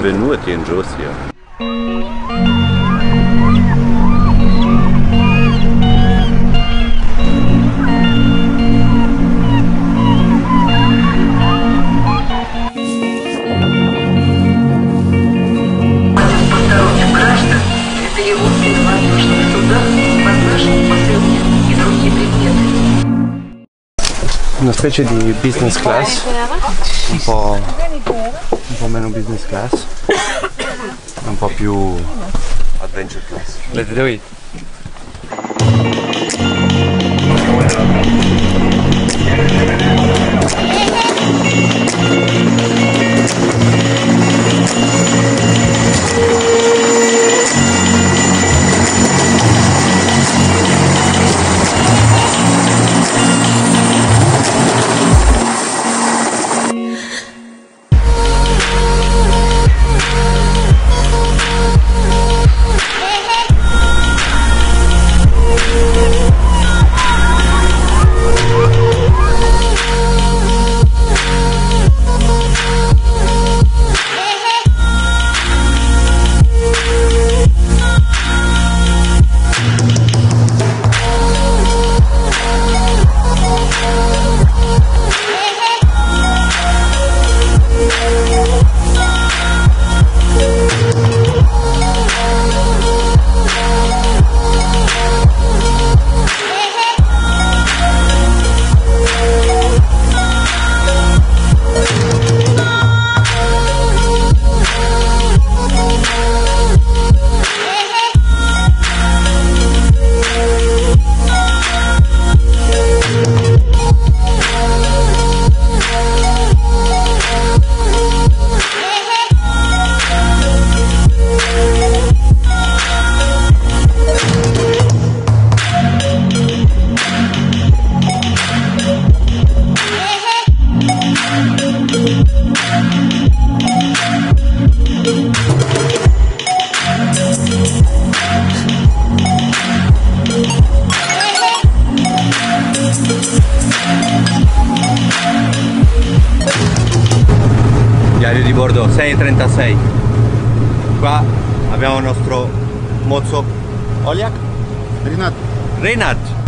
haben wir nur den Juice hier. Una specie di business class, un po', un po' meno business class, un po' più adventure class. Let's do it. olio di bordo 6,36 qua abbiamo il nostro mozzo Oliak Rinat Rinat